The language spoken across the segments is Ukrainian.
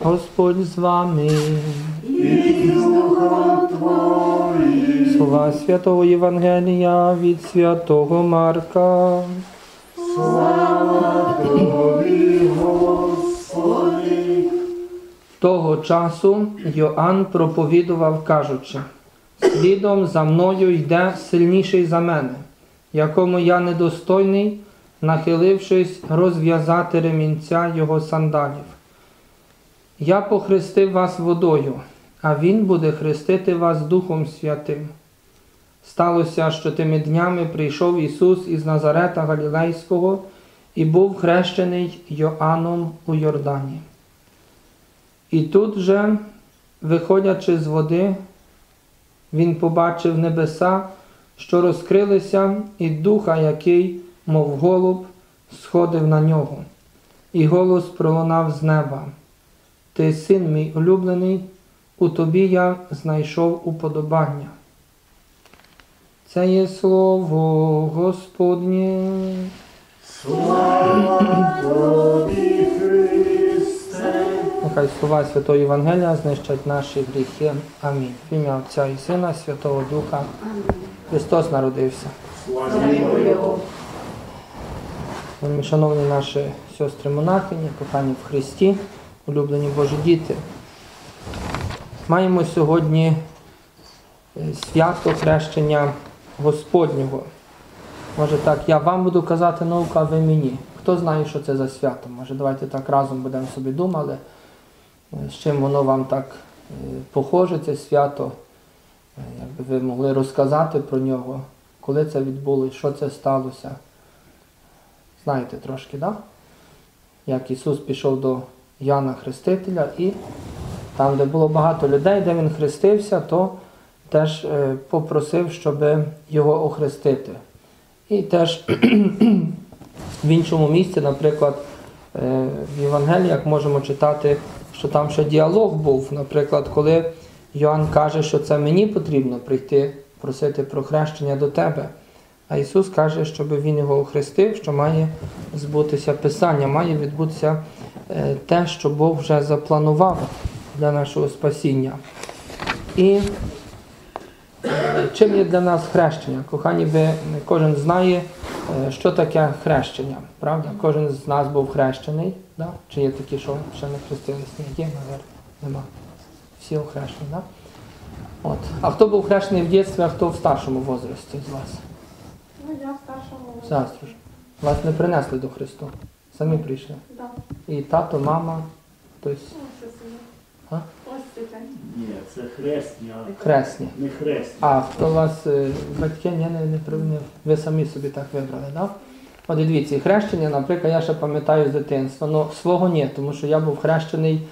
Господь з вами. І. Слова Святого Євангелія від Святого Марка. Слава Тобі, Господи. Того часу Йоанн проповідував, кажучи, слідом за мною йде сильніший за мене, якому я недостойний, нахилившись розв'язати ремінця його сандалів. Я похрестив вас водою, а Він буде хрестити вас Духом Святим. Сталося, що тими днями прийшов Ісус із Назарета Галілейського і був хрещений Йоанном у Йордані. І тут же, виходячи з води, він побачив небеса, що розкрилися, і духа, який, мов голуб, сходив на нього. І голос пролунав з неба. Ти син мій улюблений, у тобі я знайшов уподобання. Це є слово Господнє. Слава Тобі. Нехай слова Святого Євангелія знищать наші гріхи. Амінь. В ім'я Отця і Сина, Святого Духа. Христос народився. Його. Шановні наші сестри монахині, кохані в Христі, улюблені Божі діти. Маємо сьогодні е, свято хрещення Господнього. Може так, я вам буду казати науку, а ви мені. Хто знає, що це за свято? Може, давайте так разом будемо собі думали, е, з чим воно вам так е, похоже, це свято. Якби ви могли розказати про нього, коли це відбулося, що це сталося. Знаєте трошки, так? Да? Як Ісус пішов до Яна Хрестителя і там, де було багато людей, де Він хрестився, то теж е, попросив, щоб його охрестити. І теж в іншому місці, наприклад, е, в Євангеліях можемо читати, що там ще діалог був, наприклад, коли Йоанн каже, що це мені потрібно прийти просити про хрещення до тебе. А Ісус каже, щоб Він його охрестив, що має збутися Писання, має відбутися е, те, що Бог вже запланував для нашого спасіння. І е, чим є для нас хрещення? Кохані, ви кожен знає, е, що таке хрещення, правда? Кожен з нас був хрещений. Да? Чи є такі, що ще не хрестились? Ні, є, наверное, нема. Всі охрещені, да? От. А хто був хрещений в дитинстві, а хто в старшому возрасті з вас? Ну, я старшому. Сестру ж. Вас не принесли до Христу. Самі прийшли. Да. І тато, мама, Ось це. А? Ось це. Ні, це хресні, а хресні. не хресні. А хто вас е, батьки ні, не, не привнив? Ви самі собі так вибрали, так? Да? От і дивіться, і хрещення, наприклад, я ще пам'ятаю з дитинства. Ну, свого ні, тому що я був хрещений,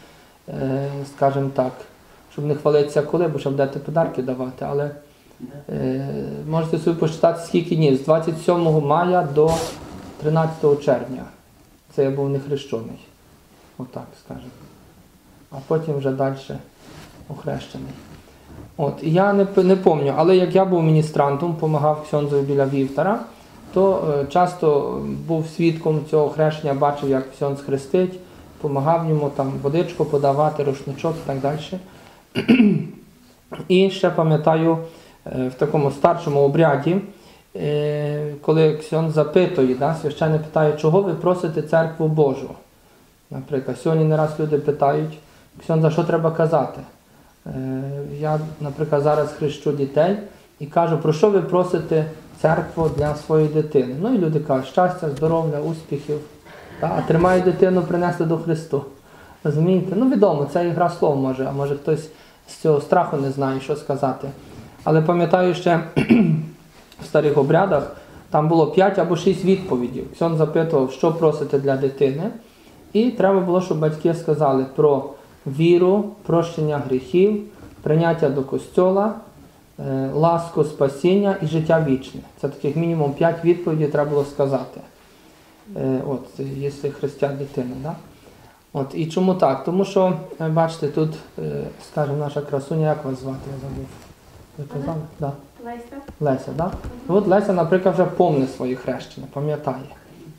е, скажімо так, щоб не хвалитися коли, бо щоб дати подарки давати, але можете собі почитати, скільки днів, з 27 мая до 13 червня. Це я був не хрещений. Отак скажемо. А потім вже далі охрещений. От, і я не, не пам'ятаю, але як я був міністрантом, допомагав Ксьонзові біля вівтара, то е, часто був свідком цього хрещення, бачив, як Ксьонз хрестить, допомагав йому там водичку подавати, рушничок і так далі. І ще пам'ятаю е, в такому старшому обряді, е, коли Ксьон запитує, да, священник питає, чого ви просите церкву Божу? Наприклад, сьогодні не раз люди питають, Ксьон, за що треба казати? Е, Я, наприклад, зараз хрещу дітей і кажу, про що ви просите церкву для своєї дитини? Ну і люди кажуть, щастя, здоров'я, успіхів. А тримаю дитину принести до Христу. Розумієте? Ну, відомо, це ігра слов може, а може хтось з цього страху не знає, що сказати. Але пам'ятаю ще в старих обрядах там було 5 або 6 відповідей. Ксьон запитував, що просите для дитини. І треба було, щоб батьки сказали про віру, прощення гріхів, прийняття до костьола, е, ласку спасіння і життя вічне. Це таких мінімум 5 відповідей треба було сказати. Е, От, якщо хрестять дитину. Да? От, і чому так? Тому що, е, бачите, тут, скажімо, наша красуня, як вас звати, я забув. Ви казали? Да. Леся. Леся, да? От Леся, наприклад, вже помне своє хрещення, пам'ятає.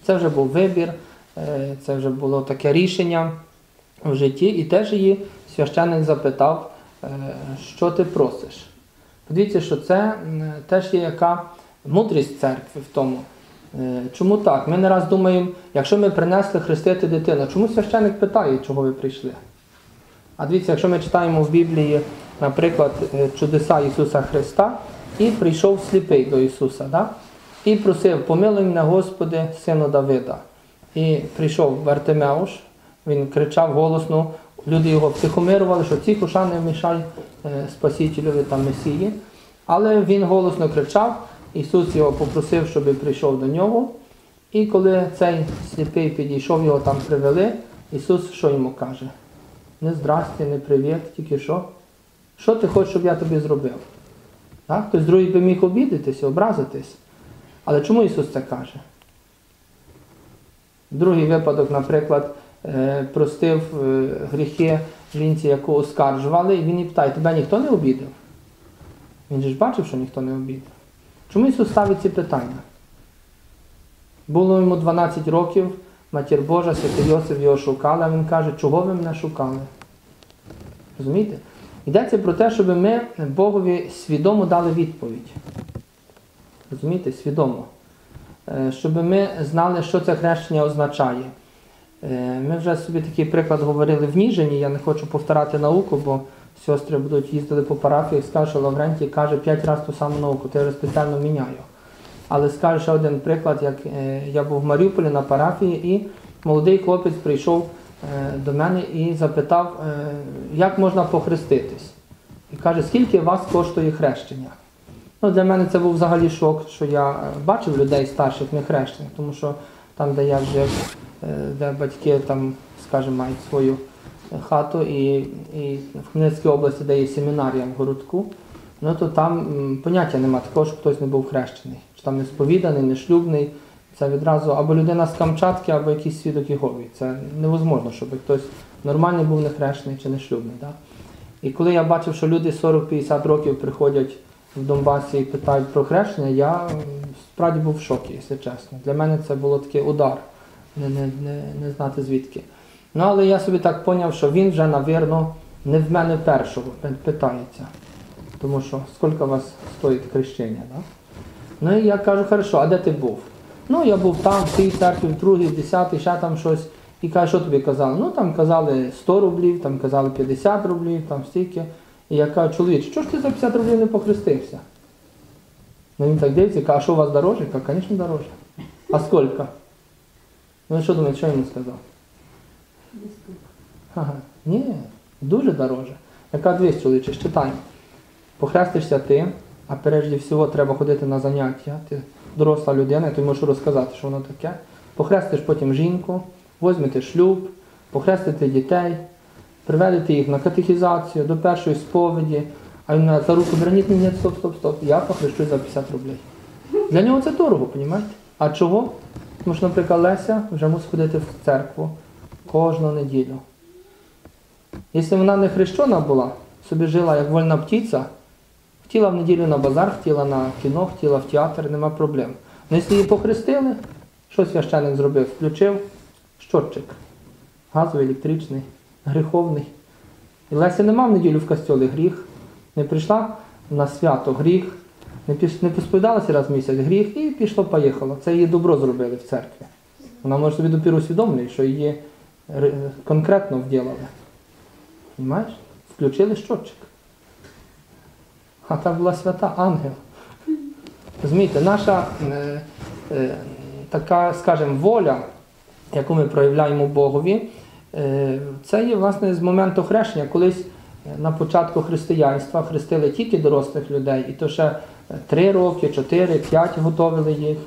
Це вже був вибір, е, це вже було таке рішення. в житті, і теж її священник запитав, е, що ти просиш. Подивіться, що це теж є яка мудрість церкви в тому. Е, Чому так? Ми не раз думаємо, якщо ми принесли хрестити дитину, чому священник питає, чого ви прийшли? А дивіться, якщо ми читаємо в Біблії, наприклад, е, чудеса Ісуса Христа, і прийшов сліпий до Ісуса, да? і просив, помилуй мене, Господи, сину Давида. І прийшов Вартимеуш, він кричав голосно, люди його втихомирували, що ці хуша не мішай е, Спасителеві та Месії. Але він голосно кричав, Ісус його попросив, щоб прийшов до нього. І коли цей сліпий підійшов, його там привели, Ісус що йому каже? Не здрасте, не привіт, тільки що? Що ти хочеш, щоб я тобі зробив? Так? Хтось другий би міг обідатися, образитись. Але чому Ісус це каже? Другий випадок, наприклад, е, простив е, гріхи жінці, яку оскаржували, і він її питає, тебе ніхто не обідав? Він же ж бачив, що ніхто не обідав. Чому Ісус ставить ці питання? Було йому 12 років, матір Божа, святий Йосиф його шукали, а він каже, чого ви мене шукали? Розумієте? Йдеться про те, щоб ми Богові свідомо дали відповідь. Розумієте, свідомо. Е, Щоб ми знали, що це хрещення означає. Е, Ми вже собі такий приклад говорили в Ніжині, я не хочу повторяти науку, бо сестри будуть їздили по парафіях, скажуть, що Лаврентій каже 5 разів ту саму науку, то я вже спеціально міняю. Але скажу ще один приклад, як е, я був в Маріуполі на парафії, і молодий хлопець прийшов до мене і запитав, е, як можна похреститись. І каже, скільки вас коштує хрещення? Ну, для мене це був взагалі шок, що я е, бачив людей старших не хрещених, тому що там, де я жив, е, де батьки там, скажімо, мають свою е, хату, і, і в Хмельницькій області, де є семінарія в городку, ну то там поняття нема такого, щоб хтось не був хрещений. Чи там не сповіданий, не шлюбний. Це відразу або людина з Камчатки, або якийсь свідок Єгові. Це невозможно, щоб хтось нормальний був не хрещений чи не шлюбний. Да? І коли я бачив, що люди 40-50 років приходять в Донбасі і питають про хрещення, я справді був в шокі, якщо чесно. Для мене це було такий удар, не, не, не, не знати звідки. Ну, але я собі так зрозумів, що він вже, навірно, не в мене першого питається. Тому що скільки вас стоїть хрещення, да? Ну і я кажу, хорошо, а де ти був? Ну, я був там, в тій церкві, в другій, в десятій, ще там щось. І каже, що тобі казали? Ну там казали 100 рублів, там казали 50 рублів, там стільки. І я кажу, чоловік, що ж ти за 50 рублів не похрестився? Ну він так дивиться, каже, а що у вас дороже? Я кажу, звісно, дороже. А скільки? Ну що думаєте, що йому сказав? Ага. Ні, дуже дороже. Я кажу, дивись, чоловіче, читай. Похрестишся ти, а прежде всього треба ходити на заняття. Ти доросла людина, ти можеш розказати, що воно таке. Похрестиш потім жінку, возьмете шлюб, похрестите дітей, приведете їх на катехізацію, до першої сповіді, а він за руку ні, ні, стоп, стоп, стоп, я похрещу за 50 рублей. Для нього це дорого, розумієте? А чого? Тому що, наприклад, Леся вже мусить ходити в церкву кожну неділю. Якщо вона не хрещена була, собі жила як вольна птиця, хотіла в неділю на базар, хотіла на кіно, хотіла в театр, нема проблем. Ну, якщо її похрестили, що священник зробив? Включив щотчик. Газовий, електричний, гріховний. І Леся нема в неділю в костьолі гріх. Не прийшла на свято гріх, не, не посповідалася раз в місяць гріх і пішло-поїхало. Це її добро зробили в церкві. Вона може собі допіру усвідомлює, що її конкретно вділали. Понимаєш? Включили щотчик. А там була свята ангел. Розумієте, наша е, е, така, скажімо, воля, яку ми проявляємо Богові, е, це є власне з моменту хрещення. Колись е, на початку християнства хрестили тільки дорослих людей, і то ще е, три роки, чотири, п'ять готовили їх.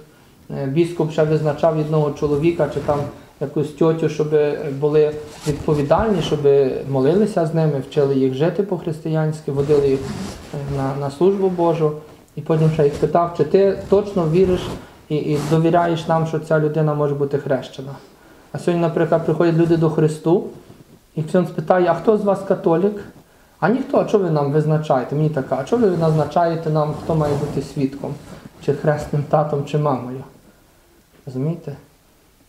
Е, Біскуп ще визначав одного чоловіка чи там якусь тьотю, щоб були відповідальні, щоб молилися з ними, вчили їх жити по-християнськи, водили їх е, на, на службу Божу. І потім ще їх питав, чи ти точно віриш і, і довіряєш нам, що ця людина може бути хрещена. А сьогодні, наприклад, приходять люди до Христу, і хтось питає, а хто з вас католік? А ніхто, а що ви нам визначаєте? Мені така, а що ви назначаєте нам, хто має бути свідком, чи хресним татом, чи мамою? Розумієте?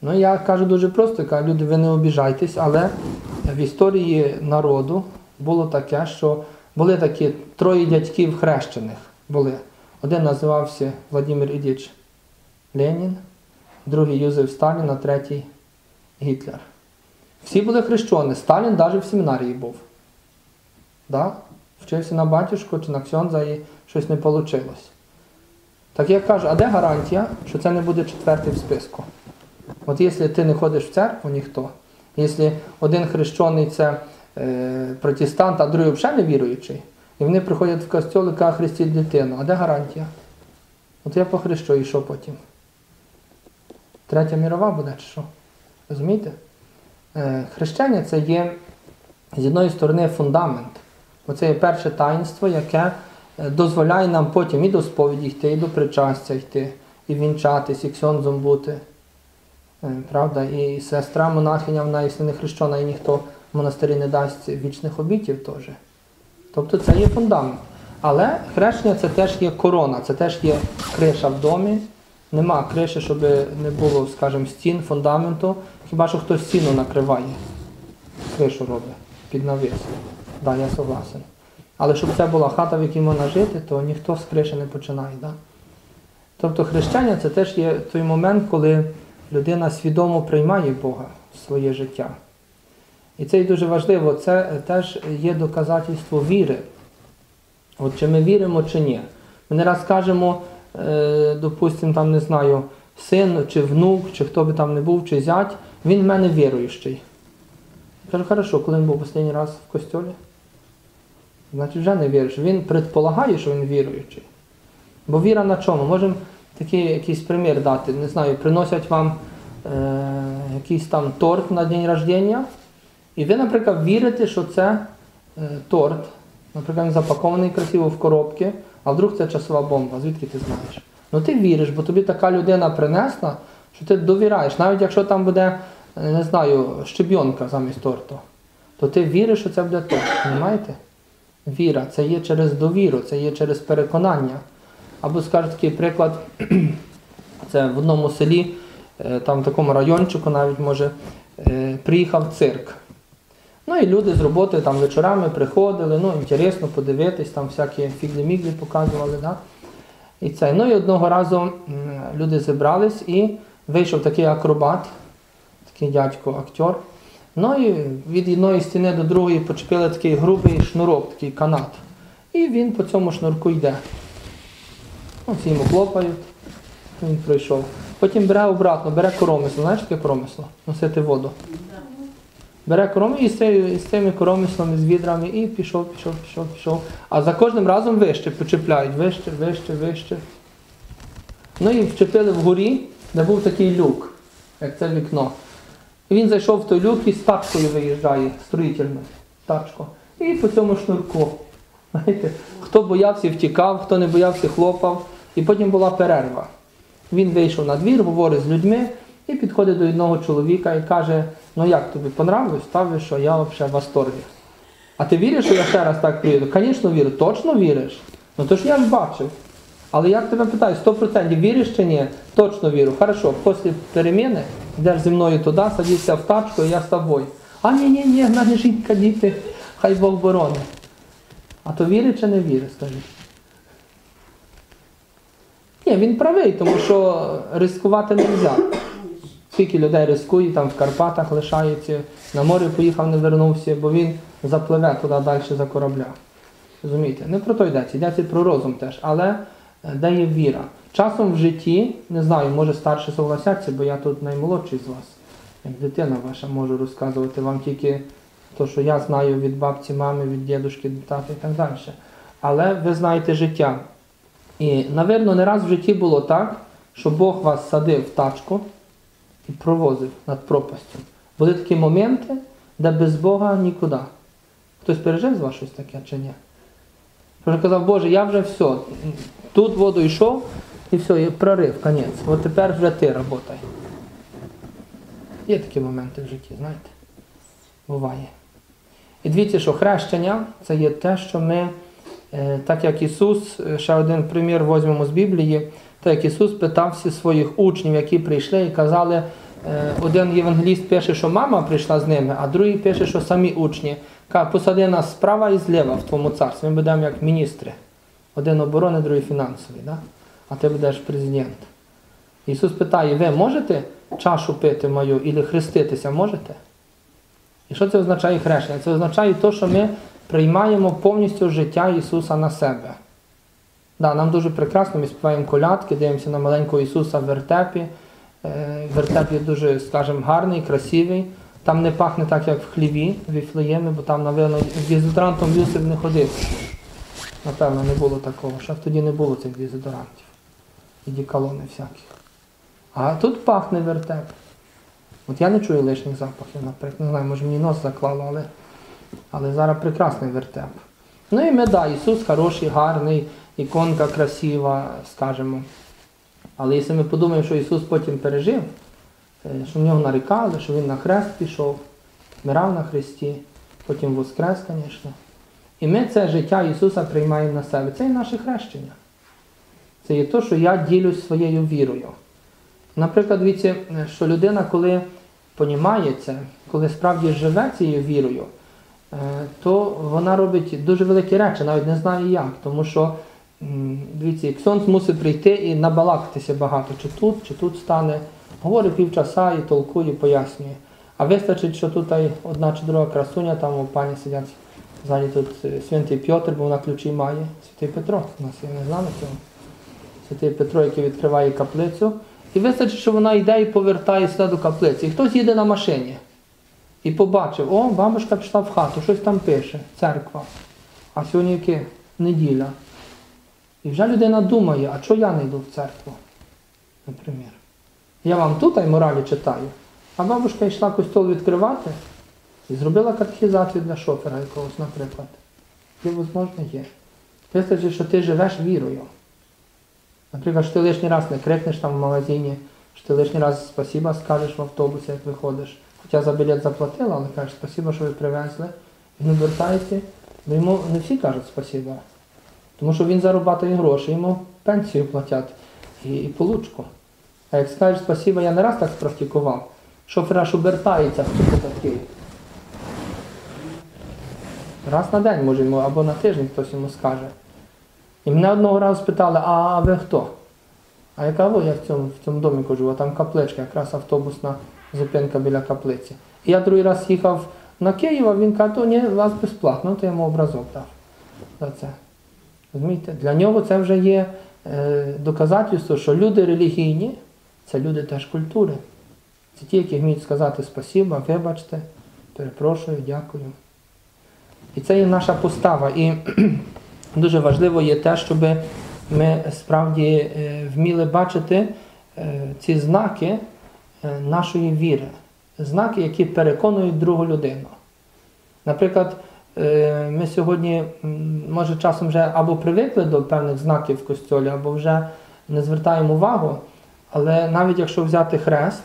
Ну, я кажу дуже просто, кажу, люди, ви не обіжайтесь, але в історії народу було таке, що були такі троє дядьків хрещених. Були. Один називався Владимир Ілліч Ленін, другий Юзеф Сталін, а третій Гітлер. Всі були хрещені. Сталін навіть в семінарії був. Да? Вчився на батюшку чи на ксьонза і щось не вийшло. Так я кажу, а де гарантія, що це не буде четвертий в списку? От якщо ти не ходиш в церкву, ніхто, якщо один хрещений це е, протестант, а другий взагалі не віруючий, і вони приходять в костьол і кажуть, хрестіть дитину, а де гарантія? От я похрещу і що потім? Третя мірова буде чи що? Розумієте? Е, хрещення це є з одної сторони фундамент. Оце є перше таїнство, яке е, дозволяє нам потім і до сповіді йти, і до причастя йти, і вінчатись, і ксьонзом бути. Е, Правда? І сестра монахиня, вона, якщо не хрещена, і ніхто в монастирі не дасть вічних обітів теж. Тобто це є фундамент. Але хрещення це теж є корона, це теж є криша в домі. Нема криші, щоб не було, скажімо, стін, фундаменту. Хіба що хтось стіну накриває, кришу робить під навіс. Да, я согласен. Але щоб це була хата, в якій можна жити, то ніхто з криші не починає. Да? Тобто хрещення це теж є той момент, коли людина свідомо приймає Бога в своє життя. І це і дуже важливо, це теж є доказательство віри. От чи ми віримо, чи ні. Ми не раз кажемо, е, допустимо, там не знаю, син чи внук, чи хто би там не був, чи зять, він в мене віруючий. Я кажу, хорошо, коли він був останній раз в костьолі? Значить, вже не віриш. Він предполагає, що він віруючий. Бо віра на чому? Можемо такий якийсь примір дати. Не знаю, приносять вам е, якийсь там торт на день рождення, і ви, наприклад, вірите, що це е, торт, наприклад, він запакований красиво в коробки, а вдруг це часова бомба. Звідки ти знаєш? Ну ти віриш, бо тобі така людина принесла, що ти довіряєш. Навіть якщо там буде, е, не знаю, щебйонка замість торту, то ти віриш, що це буде торт. Розумієте? Віра, це є через довіру, це є через переконання. Або скажу такий приклад, це в одному селі, е, там в такому райончику навіть може, е, приїхав цирк. Ну і люди з роботи там вечорами приходили, ну інтересно подивитись, там всякі фіглі-міглі показували. Да? І це. Ну і одного разу люди зібрались і вийшов такий акробат, такий дядько актер. Ну і від одної стіни до другої почепили такий грубий шнурок, такий канат. І він по цьому шнурку йде. Ну, всі йому хлопають, він пройшов. Потім бере обратно, бере коромисло. Знаєш таке коромисло? Носити воду. Бере коромисло і з, цими коромислами, з відрами і пішов, пішов, пішов, пішов. А за кожним разом вище почепляють, вище, вище, вище. Ну і вчепили вгорі, де був такий люк, як це вікно. І він зайшов в той люк і з тачкою виїжджає, строїтельною, тачко. І по цьому шнурку. Знаєте, хто боявся, втікав, хто не боявся, хлопав. І потім була перерва. Він вийшов на двір, говорить з людьми і підходить до одного чоловіка і каже: ну як тобі понравилось? Ставиш, що я взагалі в восторгі. А ти віриш, що я ще раз так приїду? Звісно, вірю. Точно віриш? Ну то ж я ж бачив. Але я тебе питаю, 100% віриш чи ні? Точно вірю. Хорошо, після переміни йдеш зі мною туди, садишся в тачку, і я з тобою. А ні, ні, ні, мене жінка, діти, хай Бог боронить. А то вірить чи не вірить, скажіть? Ні, він правий, тому що ризикувати не можна. Скільки людей ризикує, там в Карпатах лишається, на море поїхав, не вернувся, бо він запливе туди далі за корабля. Розумієте? Не про то йдеться, йдеться про розум теж, але е, де є віра. Часом в житті, не знаю, може старші согласяться, бо я тут наймолодший з вас. Як дитина ваша можу розказувати вам тільки те, що я знаю від бабці, мами, від дідушки, тата і так далі. Але ви знаєте життя. І, напевно, не раз в житті було так, що Бог вас садив в тачку і провозив над пропастю. Були такі моменти, де без Бога нікуди. Хтось пережив з вас щось таке чи ні? Вже казав, Боже, я вже все. Тут воду йшов і все, і прорив, конець. От тепер вже ти работай. Є такі моменти в житті, знаєте? Буває. І дивіться, що хрещення це є те, що ми, так як Ісус, е, ще один примір візьмемо з Біблії, так як Ісус питався своїх учнів, які прийшли і казали, е, один євангеліст пише, що мама прийшла з ними, а другий пише, що самі учні. Каже, посади нас справа і зліва в твоєму царстві. Ми будемо як міністри. Один оборони, другий фінансовий, да? а ти будеш президент. Ісус питає, ви можете чашу пити мою і хреститися можете? І що це означає хрещення? Це означає те, що ми приймаємо повністю життя Ісуса на себе. Да, нам дуже прекрасно, ми співаємо колядки, дивимося на маленького Ісуса в вертепі. Е, Вертеп є дуже, скажімо, гарний, красивий. Там не пахне так, як в хліві в Віфлеємі, бо там, напевно, дезодорантом Юсип не ходив. Напевно, не було такого. Ще тоді не було цих дезодорантів. І діколони всякі. А тут пахне вертеп. От я не чую лишніх запахів, наприклад. Не знаю, може мені нос заклало, але, але зараз прекрасний вертеп. Ну і ми, да, Ісус хороший, гарний, іконка красива, скажімо. Але якщо ми подумаємо, що Ісус потім пережив, е, що в нього нарікали, що Він на хрест пішов, вмирав на хресті, потім воскрес, звісно. І ми це життя Ісуса приймаємо на себе. Це і наше хрещення. Це є те, що я ділюсь своєю вірою. Наприклад, дивіться, що людина, коли понімає це, коли справді живе цією вірою, е, то вона робить дуже великі речі, навіть не знає як. Тому що, дивіться, Ксьонс мусить прийти і набалакатися багато, чи тут, чи тут стане, говорить півчаса і толкує, пояснює. А вистачить, що тут одна чи друга красуня, там у пані сидять ззаді тут е, святий Пьотр, бо вона ключі має, святий Петро. У нас я не знала цього. Святий Петро, який відкриває каплицю. І вистачить, що вона йде і повертає сюди до каплиці. І хтось їде на машині. І побачив, о, бабушка пішла в хату, щось там пише, церква. А сьогодні яке? Неділя. І вже людина думає, а чого я не йду в церкву? Наприклад. Я вам тут ай моралі читаю, а бабушка йшла костьол відкривати і зробила катехізацію для шофера якогось, наприклад. Є, можливо, є. Вистачить, що ти живеш вірою. Наприклад, що ти лишній раз не крикнеш там в магазині, що ти лишній раз спасіба скажеш в автобусі, як виходиш. Хоча за білет заплатила, але кажеш, спасіба, що ви привезли. Він обертається, бо йому не всі кажуть спасіба. Тому що він зарабатує гроші, йому пенсію платять і, і получку. А як скажеш спасіба, я не раз так спрактикував. Шофер аж обертається, хто це такий. Раз на день може йому, або на тиждень хтось йому скаже. І мене одного разу спитали, а ви хто? А я кажу, я в цьому, в цьому доміку живу, а там капличка, якраз автобусна зупинка біля каплиці. Я другий раз їхав на Київ, а він каже, то ні, вас безплатно, то я йому образок дав за це. Розумієте? Для нього це вже є е, доказательство, що люди релігійні це люди теж культури. Це ті, які вміють сказати спасіба, вибачте, перепрошую, дякую. І це є наша постава. І дуже важливо є те, щоб ми справді е, вміли бачити е, ці знаки нашої віри, знаки, які переконують другу людину. Наприклад, е, ми сьогодні, може, часом вже або привикли до певних знаків в костьолі, або вже не звертаємо увагу, але навіть якщо взяти хрест,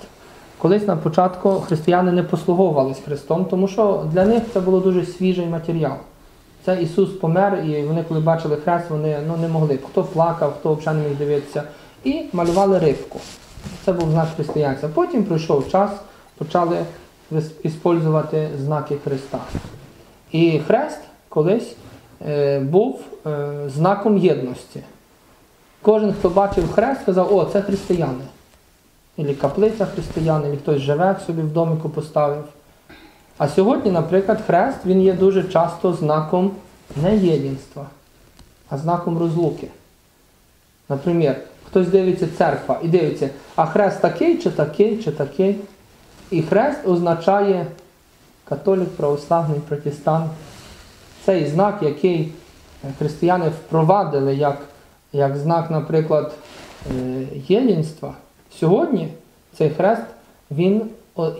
колись на початку християни не послуговувались хрестом, тому що для них це було дуже свіжий матеріал. Це Ісус помер, і вони, коли бачили хрест, вони ну, не могли. Хто плакав, хто взагалі не міг дивитися. І малювали рибку. Це був знак християнства. Потім пройшов час, почали використовувати знаки Христа. І хрест колись е, був е, знаком єдності. Кожен, хто бачив хрест, сказав, о, це християни. Ілі каплиця християн, і хтось живе собі в домику поставив. А сьогодні, наприклад, хрест він є дуже часто знаком не єдинства, а знаком розлуки. Наприклад, хтось дивиться церква і дивиться, а хрест такий, чи такий, чи такий. І хрест означає католик, православний, протестант. Цей знак, який християни впровадили як, як знак, наприклад, е, єдинства. Сьогодні цей хрест він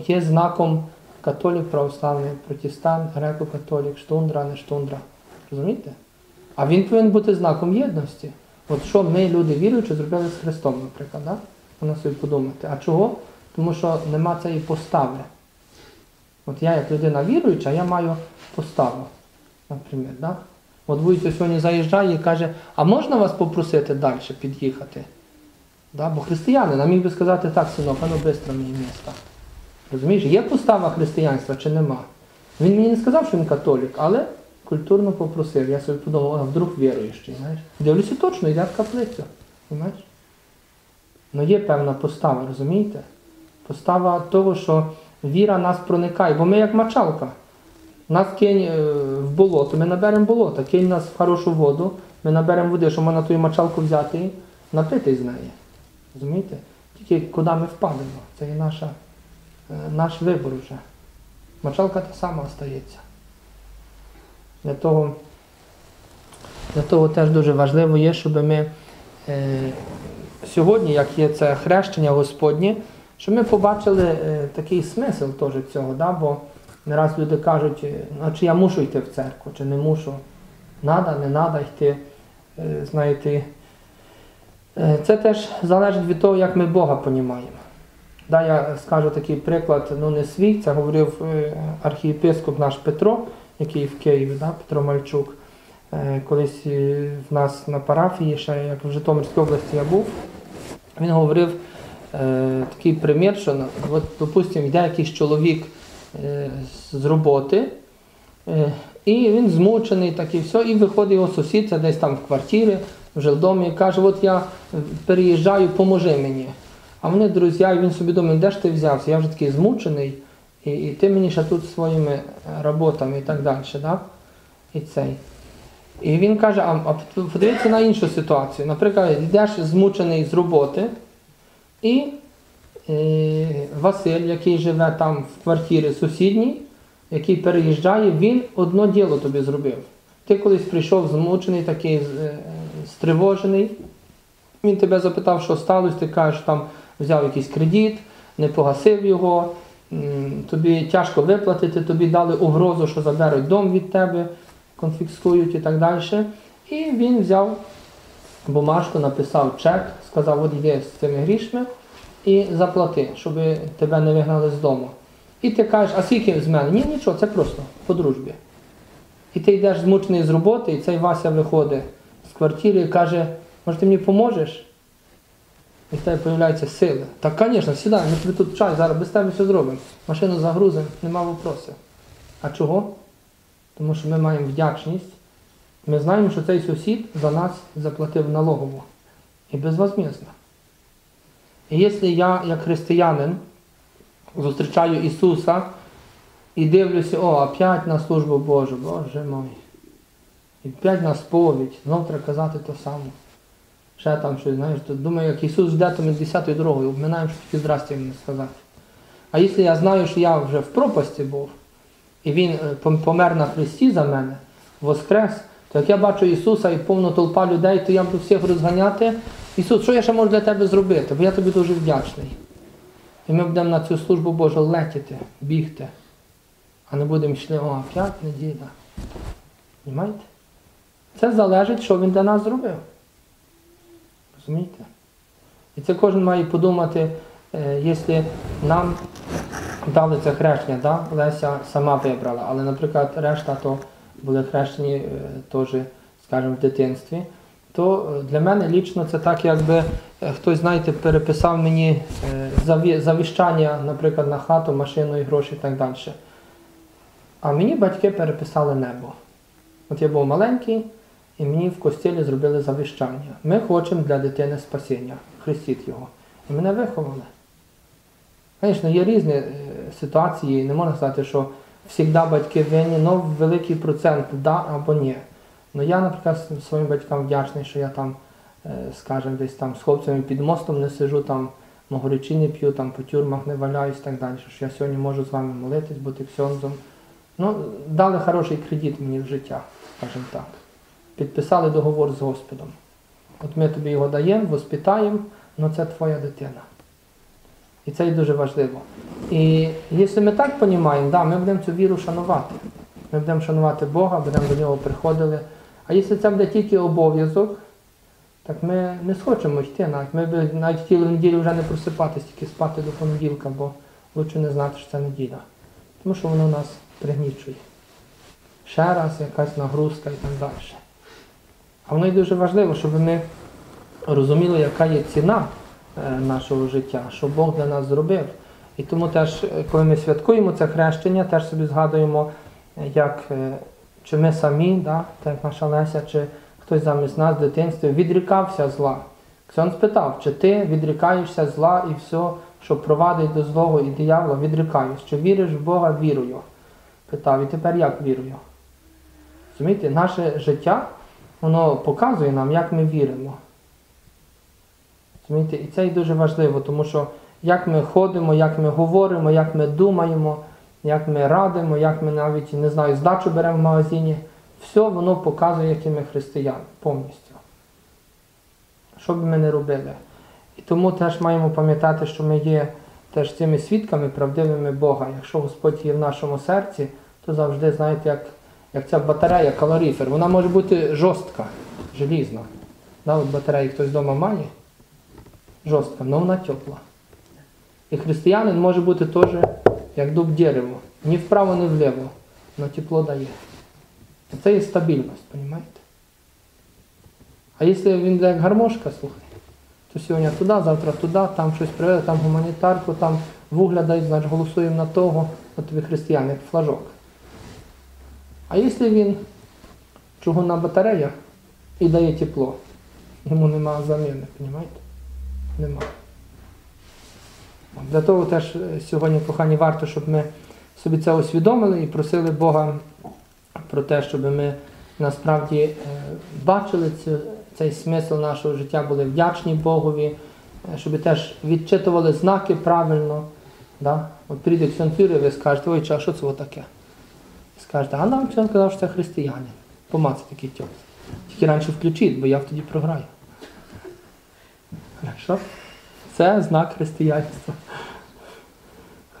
є знаком католік, православний, протестант, греко-католік, штундра, не штундра. Розумієте? А він повинен бути знаком єдності. От що ми, люди віруючі, зробили з Христом, наприклад, да? Вона собі подумати. А чого? Тому що нема цієї постави. От я як людина віруюча, я маю поставу, наприклад. Да? От Вуйця сьогодні заїжджає і каже, а можна вас попросити далі під'їхати? Да? Бо християнин, а міг би сказати так, синок, а ну швидко мені міста. Розумієш, є постава християнства чи нема? Він мені не сказав, що він католік, але культурно попросив. Я собі подумав, а вдруг віруючий, знаєш. Дивлюся точно, йде в каплицю. Розумієш? Ну є певна постава, розумієте? Постава того, що віра нас проникає, бо ми як мочалка. Нас кинь е, в болото, ми наберемо болота, кинь нас в хорошу воду, ми наберемо води, що можна ту мочалку взяти і напити з неї. Розумієте? Тільки куди ми впадемо, це є наша, е, наш вибор вже. Мочалка та сама остається. Для того, для того теж дуже важливо є, щоб ми е, сьогодні, як є це хрещення Господнє, щоб ми побачили е, такий смисл теж цього, да? бо не раз люди кажуть, е, а чи я мушу йти в церкву, чи не мушу. Надо, не треба йти. Е, знаєте, е, це теж залежить від того, як ми Бога понімаємо. Да, я скажу такий приклад, ну не свій, це говорив е, архієпископ наш Петро, який в Києві, да, Петро Мальчук. Е, Колись е, в нас на парафії, ще як в Житомирській області я був, він говорив е, такий примір, що ну, от, допустимо, йде якийсь чоловік е, з роботи, е, і він змучений, так і все, і виходить його сусід, це десь там в квартирі, в домі, і каже, от я переїжджаю, поможи мені. А вони друзі, і він собі думає, де ж ти взявся? Я вже такий змучений, і, і ти мені ще тут своїми е, роботами і так далі. Да? І цей. І він каже, а, а подивіться на іншу ситуацію. Наприклад, йдеш змучений з роботи, і е, Василь, який живе там в квартирі сусідній, який переїжджає, він одно діло тобі зробив. Ти колись прийшов змучений, такий е, стривожений. Він тебе запитав, що сталося, ти кажеш, там взяв якийсь кредит, не погасив його, тобі тяжко виплатити, тобі дали угрозу, що заберуть дом від тебе, конфіскують і так далі. І він взяв бумажку, написав чек, сказав, от йди з цими грішми і заплати, щоб тебе не вигнали з дому. І ти кажеш, а скільки з мене? Ні, нічого, це просто по дружбі. І ти йдеш змучений з роботи, і цей Вася виходить з квартири і каже, може ти мені поможеш? І в тебе з'являються сили. Так, звісно, сідай, ми тобі тут чай, зараз без тебе все зробимо. Машину загрузимо, нема вопросів. А чого? Тому що ми маємо вдячність. Ми знаємо, що цей сусід за нас заплатив налогову. І безвозмісно. І якщо я, як християнин, зустрічаю Ісуса і дивлюся, о, опять на службу Божу, Боже мой. І опять на сповідь, знов треба казати те саме. Ще там щось, знаєш, думаю, як Ісус жде, то ми десятою дорогою обминаємо, що тільки здрасте йому не сказати. А якщо я знаю, що я вже в пропасті був, і Він е, помер на Христі за мене, воскрес, то як я бачу Ісуса і повна толпа людей, то я буду всіх розганяти. Ісус, що я ще можу для тебе зробити? Бо я тобі дуже вдячний. І ми будемо на цю службу Божу летіти, бігти, а не будемо йшли, о, п'ять неділя. Це залежить, що він для нас зробив. Розумієте? І це кожен має подумати, е, якщо нам дали це хрещення, да? Леся сама вибрала, але, наприклад, решта то були хрещені е, теж, скажімо, в дитинстві, то е, для мене лічно це так, якби хтось, знаєте, переписав мені завіщання, наприклад, на хату, машину і гроші і так далі. А мені батьки переписали небо. От я був маленький, і мені в костілі зробили завіщання. Ми хочемо для дитини спасіння, хрестіть його. І мене виховали. Звісно, є різні е, ситуації, не можна сказати, що завжди батьки винні, але великий процент да або ні. Ну я, наприклад, своїм батькам вдячний, що я там, е, скажімо, десь там з хлопцями під мостом не сижу, там могоричі не п'ю, там по тюрмах не валяюсь і так далі. Що я сьогодні можу з вами молитись, бути ксьонзом. Ну, дали хороший кредит мені в життя, скажімо так. Підписали договор з Господом. От ми тобі його даємо, воспитаємо, але це твоя дитина. І це і дуже важливо. І якщо ми так розуміємо, да, ми будемо цю віру шанувати. Ми будемо шанувати Бога, будемо до нього приходили. А якщо це буде тільки обов'язок, так ми не схочемо йти навіть. Ми б навіть хотіли в неділю вже не просипатись, тільки спати до понеділка, бо лучше не знати, що це неділя. Тому що воно нас пригнічує. Ще раз якась нагрузка і так далі. А воно і дуже важливо, щоб ми розуміли, яка є ціна е, нашого життя, що Бог для нас зробив. І тому теж, е, коли ми святкуємо це хрещення, теж собі згадуємо, е, як чи ми самі, да, так як наша Леся, чи хтось замість нас в дитинстві відрікався зла. Ксьон спитав, чи ти відрікаєшся зла і все, що провадить до злого і диявола, відрікаєш, чи віриш в Бога вірою? Питав, і тепер як вірую? Розумієте, наше життя, воно показує нам, як ми віримо. Розумієте? І це і дуже важливо, тому що як ми ходимо, як ми говоримо, як ми думаємо, як ми радимо, як ми навіть не знаю, здачу беремо в магазині, все воно показує, які ми християни повністю. Що б ми не робили. І тому теж маємо пам'ятати, що ми є теж цими свідками правдивими Бога. Якщо Господь є в нашому серці, то завжди, знаєте, як, як ця батарея, калоріфер, вона може бути жорстка, желізна. Да, от батареї хтось вдома має, жорстка, але вона тепла. І християнин може бути теж як дуб дерево. Ні вправо, ні вліво, але тепло дає. Це є стабільність, розумієте? А якщо він як гармошка, слухай, то сьогодні туди, завтра туди, там щось приведе, там гуманітарку, там вугля дають, значить голосуємо на того, на тобі християн, як флажок. А якщо він чугунна батарея і дає тепло, йому нема заміни, розумієте? Нема. Для того теж е, сьогодні, кохані, варто, щоб ми собі це усвідомили і просили Бога про те, щоб ми насправді е, бачили цю, цей смисл нашого життя, були вдячні Богові, е, щоб теж відчитували знаки правильно. Да? От прийде Ксьон Фюрер, ви скажете, ой, а що це таке? Скажете, а нам Ксьон казав, що це християнин. Помацайте такий тьок. Тільки раніше включіть, бо я тоді програю. Хорошо? Це знак християнства.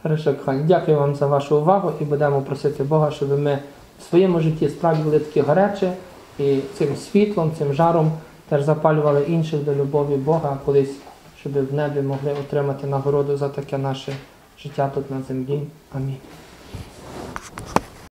Хорошо, кохані. Дякую вам за вашу увагу і будемо просити Бога, щоб ми в своєму житті справді були такі гарячі і цим світлом, цим жаром теж запалювали інших до любові Бога, колись, щоб в небі могли отримати нагороду за таке наше життя тут на землі. Амінь.